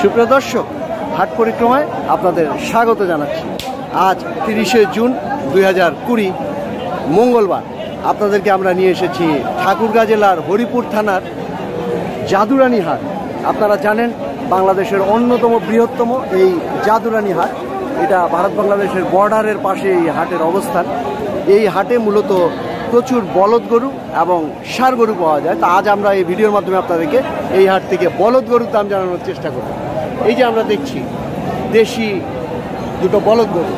সুপ্রিয় দর্শক, হাট পরিক্রমায় আপনাদের স্বাগত জানাচ্ছি। আজ তিরিশে জুন দুই হাজার কুড়ি, মঙ্গলবার। আপনাদেরকে আমরা নিয়ে এসেছি ঠাকুরগাঁ জেলার হরিপুর থানার জাদুরানী হাট। আপনারা জানেন, বাংলাদেশের অন্যতম বৃহত্তম এই জাদুরানী হাট। এটা ভারত বাংলাদেশের বর্ডারের পাশে এই হাটের অবস্থান। এই হাটে মূলত প্রচুর বলদ গরু এবং সার গরু পাওয়া যায়। তা আজ আমরা এই ভিডিওর মাধ্যমে আপনাদেরকে এই হাট থেকে বলদ গরুর দাম জানানোর চেষ্টা করব। এই যে আমরা দেখছি দেশি দুটো বলদ গরু।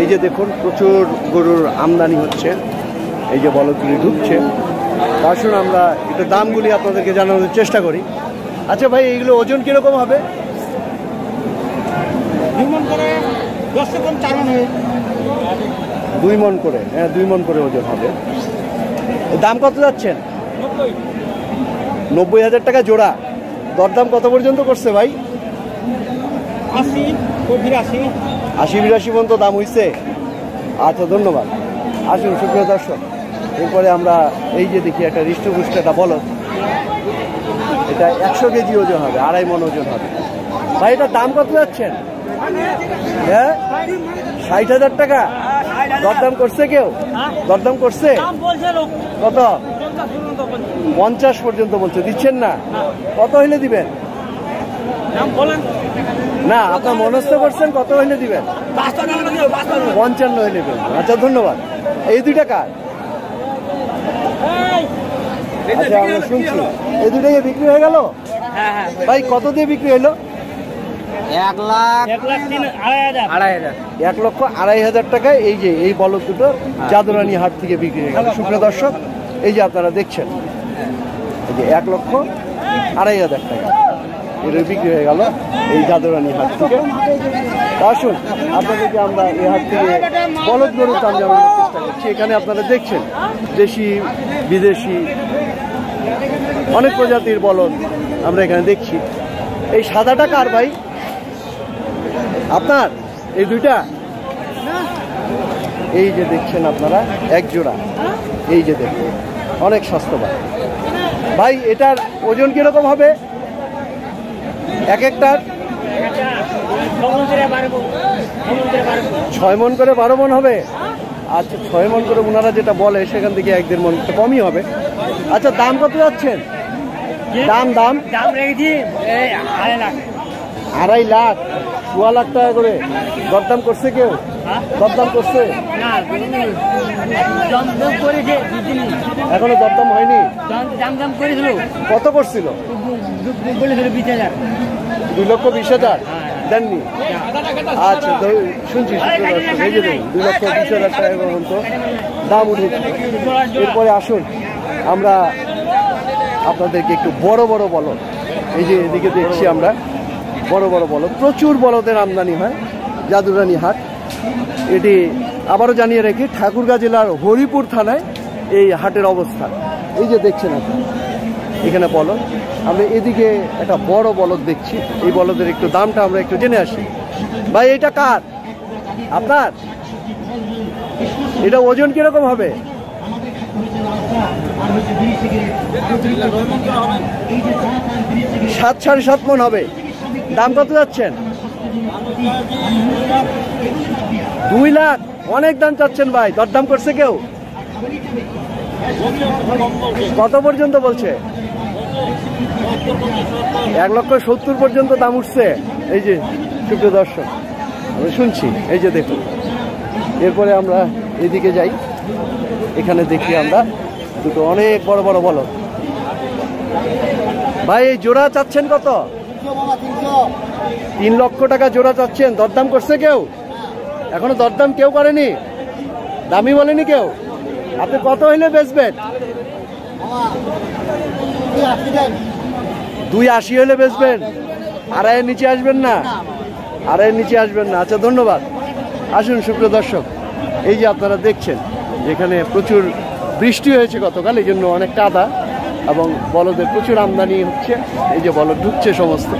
এই যে দেখুন প্রচুর গরুর আমদানি হচ্ছে। এই যে বলদগুলি ঢুকছে। আসুন আমরা একটু দামগুলি আপনাদেরকে জানানোর চেষ্টা করি। আচ্ছা ভাই এইগুলো ওজন কীরকম হবে? মন দুই মন করে হ্যাঁ দুই মন করে ওজন হবে। দাম কত যাচ্ছেন? নব্বই হাজার টাকা জোড়া। দরদাম কত পর্যন্ত করছে ভাই? আশি বিরাশি পর্যন্ত দাম হইছে? আচ্ছা ধন্যবাদ। আসুন সুপ্রিয় দর্শক এরপরে আমরা এই যে দেখি একটা হৃষ্টপুষ্ট একটা বলো। এটা একশো কেজি ওজন হবে আড়াই মন ওজন হবে। ভাই এটার দাম কত যাচ্ছেন? হ্যাঁ? ষাট হাজার টাকা। দরদাম করছে কেউ? দরদাম করছে? কত? পঞ্চাশ পর্যন্ত বলছে দিচ্ছেন না? কত হইলে দিবেন? না আপনার মনস্থ করছেন কত হইলে দিবেন? পঞ্চান্ন হইলে দেবেন। আচ্ছা ধন্যবাদ। এই দুইটা কার? আচ্ছা আমরা শুনছি। এই দুটাই বিক্রি হয়ে গেল? হ্যাঁ হ্যাঁ ভাই কত দিয়ে বিক্রি হলো এক লাখ এক আড়াই হাজার। আড়াই হাজার। এক লক্ষ আড়াই হাজার টাকায় এই যে এই বলদ দুটো জাদুরানি হাট থেকে বিক্রি হয়ে গেল। সুপ্রিয় দর্শক এই যে আপনারা দেখছেন, এই যে এক লক্ষ আড়াই হাজার টাকা। এটা বিক্রি হয়ে গেল এই জাদুরানি হাট থেকে। আসুন, আপনাদেরকে আমরা এই হাট থেকে বলদ জানানোর চেষ্টা করছি। এখানে আপনারা দেখছেন, দেশি, বিদেশি, অনেক প্রজাতির বলদ আমরা এখানে দেখছি। এই সাদাটা কার ভাই? আপনার? এই দুইটা? এই যে দেখছেন আপনারা এক জোড়া এই যে দেখুন অনেক স্বাস্থ্যবান। ভাই এটার ওজন কীরকম হবে? এক একটার ছয় মন করে বারো মন হবে? আচ্ছা ছয় মন করে ওনারা যেটা বলে সেখান থেকে এক দেড় মন কমই হবে। আচ্ছা দাম কত যাচ্ছেন? দাম দাম? দাম রেখেছি আড়াই লাখ। আড়াই লাখ। সোয়া লাখ টাকা করে দরদাম করছে কেউ? হ্যাঁ? দরদাম করছে? এখনও দরদাম হয়নি? কত করছিল? দুই লক্ষ বিশ হাজার? দেননি? আচ্ছা শুনছি এই দুই লক্ষ বিশ হাজার টাকা পর্যন্ত দাম উঠেছে এরপরে আসুন আমরা আপনাদেরকে একটু বড় বড় বলদ এই যে এদিকে দেখছি আমরা। বড় বড় বলদ, প্রচুর বলদের আমদানি হয়, জাদুরানি হাট। এটি আবারও জানিয়ে রাখি, ঠাকুরগাঁ জেলার হরিপুর থানায় এই হাটের অবস্থান এই যে দেখছেন আপনি, এখানে বলদ। আমরা এদিকে একটা বড় বলদ দেখছি, এই বলদের একটু দামটা আমরা একটু জেনে আসি। ভাই, এটা কার? আপনার? এটা ওজন কীরকম হবে? সাত সাড়ে সাত মন হবে। দাম কত যাচ্ছেন? দুই লাখ। অনেক দাম চাচ্ছেন ভাই। দরদাম করছে কেউ? কত পর্যন্ত বলছে? এক লক্ষ সত্তর পর্যন্ত দাম উঠছে। এই যে, সুপ্রিয় দর্শক, আমরা শুনছি। এই যে দেখুন। এরপরে আমরা এদিকে যাই। এখানে দেখি আমরা দুটো অনেক বড় বড় বলো ভাই, এই জোড়া চাচ্ছেন কত? তিন লক্ষ টাকা জোড়া চাচ্ছেন। দরদাম করছে কেউ? এখনও দরদাম কেউ করেনি? দামি বলেনি কেউ? আপনি কত হইলে বেচবেন? দুই আশি হলে বেচবেন। আড়াইয়ের নিচে আসবেন না? আড়াইয়ের নিচে আসবেন না। আচ্ছা ধন্যবাদ। আসুন, সুপ্রিয় দর্শক, এই যে আপনারা দেখছেন, যেখানে প্রচুর বৃষ্টি হয়েছে গতকাল, এই জন্য অনেক কাদা এবং বলদের প্রচুর আমদানি হচ্ছে এই যে বলদ ঢুকছে সমস্ত।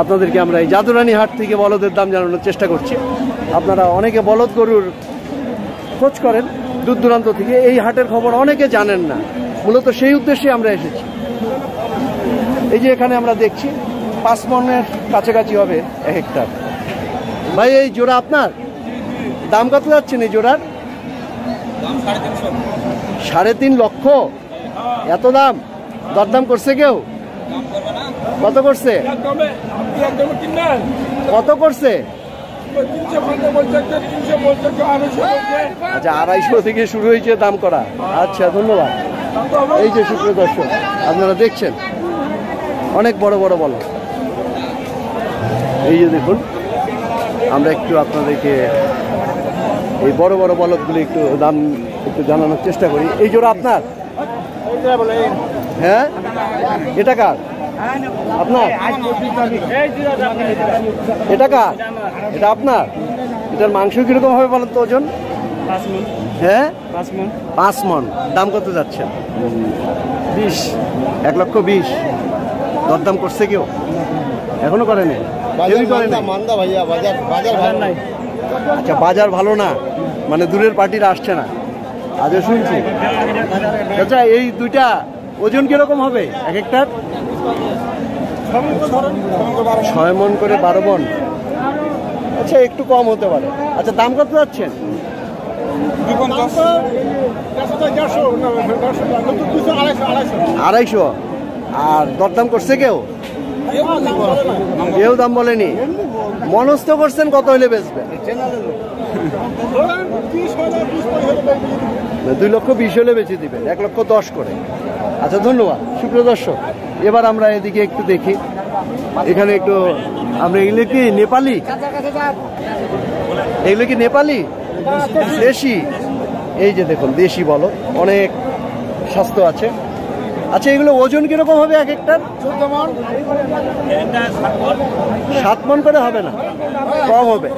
আপনাদেরকে আমরা এই জাদুরানী হাট থেকে বলদের দাম জানানোর চেষ্টা করছি। আপনারা অনেকে বলদ গরুর খোঁজ করেন দূর দূরান্ত থেকে এই হাটের খবর অনেকে জানেন না। মূলত সেই উদ্দেশ্যে আমরা এসেছি। এই যে এখানে আমরা দেখছি পাঁচ মনের কাছাকাছি হবে এক হেক্টার। ভাই এই জোড়া আপনার? দাম কত যাচ্ছেন এই জোড়ার? সাড়ে তিন লক্ষ? এত দাম? দরদাম করছে কেউ? কত করছে? কত করছে? আচ্ছা আড়াইশো থেকে শুরু হয়েছে দাম করা। আচ্ছা ধন্যবাদ। এই যে সুপ্রিয় দর্শক, আপনারা দেখছেন। অনেক বড় বড় বল। এই যে দেখুন, আমরা একটু আপনাদেরকে এই বড় বড় বলদগুলি একটু দাম একটু জানানোর চেষ্টা করি। এই জোড়া আপনার? হ্যাঁ? এটা কার? আপনার? এটা কার? এটা আপনার? এটার মাংস কীরকম হবে বলেন তো ওজন? হ্যাঁ? পাঁচ মন দাম কত যাচ্ছে? বিশ। এক লক্ষ বিশ। দরদাম করছে কেউ? এখনও করেনি? আচ্ছা বাজার ভালো না। মানে দূরের পার্টিরা আসছে না। আজও শুনছি। আচ্ছা এই দুইটা ওজন কীরকম হবে? এক একটার ছয় মন করে বারো মন। আচ্ছা একটু কম হতে পারে। আচ্ছা দাম কত যাচ্ছেন? আড়াইশো। আর দরদাম করছে কেউ? কেউ দাম বলেনি। মনস্থ করছেন, কত হলে বেচবেন? দুই লক্ষ বিশ হলে বেঁচে দিবেন, এক লক্ষ দশ করে। আচ্ছা ধন্যবাদ। সুপ্রিয় দর্শক, এবার আমরা এদিকে একটু দেখি। এখানে একটু, আমরা এগুলো কি, নেপালি? এগুলো কি নেপালি? দেশি? এই যে দেখুন, দেশি বলো, অনেক স্বাস্থ্য আছে। আচ্ছা এগুলো ওজন কীরকম হবে এক একটার সাত মন করে হবে না, কম হবে।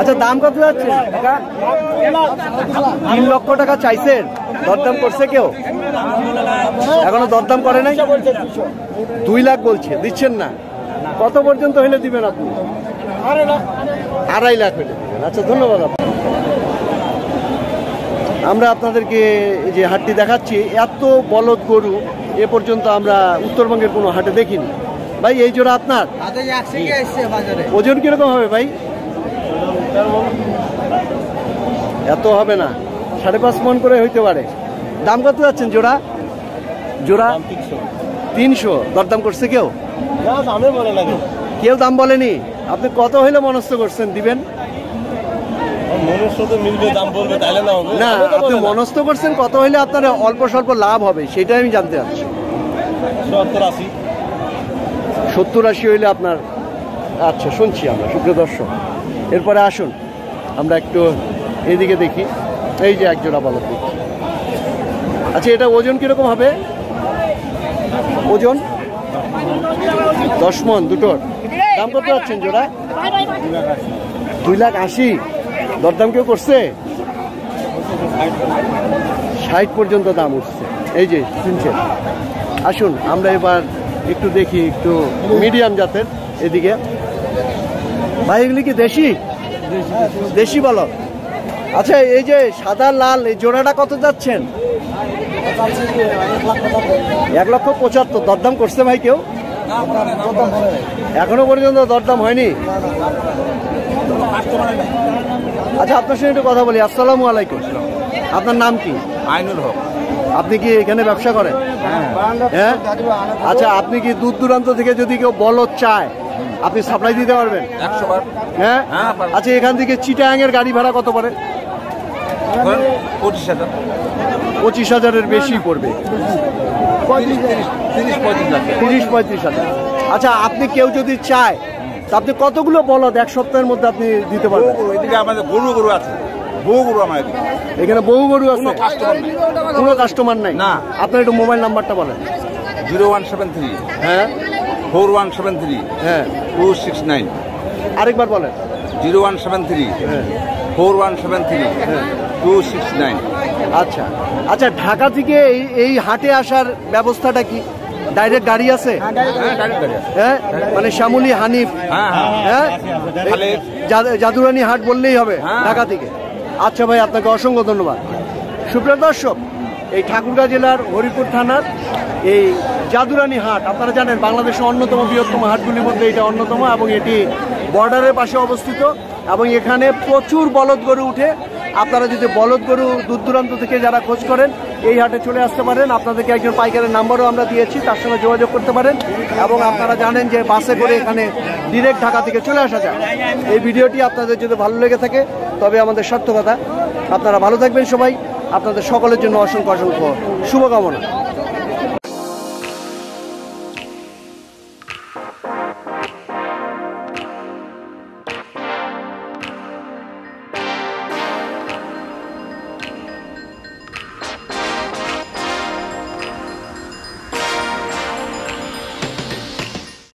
আচ্ছা দাম কত যাচ্ছে? তিন লক্ষ টাকা চাইছেন, দরদাম করছে কেউ? এখনও দরদাম করে নাই? দুই লাখ বলছে দিচ্ছেন না। কত পর্যন্ত হলে দিবেন আপনি? আড়াই লাখ হলে আচ্ছা ধন্যবাদ। আমরা আপনাদেরকে যে হাটটি দেখাচ্ছি এত বলদ গরু এ পর্যন্ত আমরা উত্তরবঙ্গের কোনো হাটে দেখিনি। ভাই এই জোড়া আপনার? ওজন কীরকম হবে ভাই? এত হবে না। সাড়ে পাঁচ মন করে হইতে পারে। দাম কত যাচ্ছেন জোড়া? জোড়া তিনশো। দরদাম করছে কেউ? কেউ। দাম বলেনি? আপনি কত হইলে মনস্থ করছেন দিবেন? মনুষ্য তো মিলবে দাম বলবে না হবে। না আপনি মনস্থ করছেন কত হইলে আপনার অল্প স্বল্প লাভ হবে সেটাই আমি জানতে চাচ্ছি। সত্তর আশি। হইলে আপনার আচ্ছা শুনছি আমরা সুপ্রিয় দর্শক। এরপরে আসুন আমরা একটু এদিকে দেখি। এই যে একজোড়া বলদ দেখি আচ্ছা এটা ওজন কীরকম হবে? ওজন? দশ মন, দুটোর। দাম কত যাচ্ছেন জোড়া? দুই লাখ আশি। দরদাম কেউ করছে? ষাট পর্যন্ত দাম উঠছে। এই যে শুনছেন আসুন, আমরা এবার একটু দেখি, একটু মিডিয়াম জাতের এদিকে। ভাই, এগুলি কি দেশি? দেশি বলো। আচ্ছা এই যে সাদা, লাল, এই জোড়াটা কত যাচ্ছেন? এক লক্ষ পঁচাত্তর দরদাম করছে ভাই কেউ? এখনও পর্যন্ত দরদাম হয়নি? আচ্ছা আপনার সঙ্গে একটু কথা বলি। আসসালামু আলাইকুম। আপনার নাম কি? আইনুল হক। আপনি কি এখানে ব্যবসা করেন? হ্যাঁ? আচ্ছা আপনি কি দূর দূরান্ত থেকে যদি কেউ বলদ চায় আপনি সাপ্লাই দিতে পারবেন? হ্যাঁ? হ্যাঁ, আচ্ছা এখান থেকে চিটাং এর গাড়ি ভাড়া কত পড়ে? পঁচিশ হাজার। পঁচিশ হাজারের বেশি পড়বে। তিরিশ পঁয়ত্রিশ হাজার। আচ্ছা আপনি কেউ যদি চায় তা আপনি কতগুলো বলদ এক সপ্তাহের মধ্যে আপনি দিতে পারবেন? এদিকে আমাদের গরু গরু আছে। বহু গরু আমার এখানে বহু গরু আছে। কোনো কাস্টমার নাই? না। আপনার একটু মোবাইল নাম্বারটা বলেন। Zero one seven three. হ্যাঁ। Four one seven three. হ্যাঁ। Two six nine. আরেকবার বলেন। Zero one seven three. হ্যাঁ। Four one seven three. হ্যাঁ। টু সিক্স নাইন আচ্ছা। আচ্ছা ঢাকা থেকে এই এই হাটে আসার ব্যবস্থাটা কি? ডাইরেক্ট গাড়ি আছে? হ্যাঁ গাড়ি আছে। হ্যাঁ? মানে শ্যামলী হানিফ? হ্যাঁ হ্যাঁ। হ্যাঁ? জাদুরানি হাট বললেই হবে। ঢাকা থেকে। আচ্ছা ভাই আপনাকে অসংখ্য ধন্যবাদ। সুপ্রিয় দর্শক এই ঠাকুরগাঁ জেলার হরিপুর থানার এই জাদুরানি হাট আপনারা জানেন বাংলাদেশের অন্যতম বৃহত্তম হাটগুলির মধ্যে এটা অন্যতম এবং এটি বর্ডারের পাশে অবস্থিত এবং এখানে প্রচুর বলদ গরু উঠে আপনারা যদি বলদ গরু দূর দূরান্ত থেকে যারা খোঁজ করেন, এই হাটে চলে আসতে পারেন। আপনাদেরকে একজন পাইকারের নাম্বারও আমরা দিয়েছি, তার সঙ্গে যোগাযোগ করতে পারেন। এবং আপনারা জানেন যে বাসে করে এখানে ডিরেক্ট ঢাকা থেকে চলে আসা যায়। এই ভিডিওটি আপনাদের যদি ভালো লেগে থাকে, তবে আমাদের সার্থকতা আপনারা ভালো থাকবেন সবাই। আপনাদের সকলের জন্য অসংখ্য অসংখ্য শুভকামনা।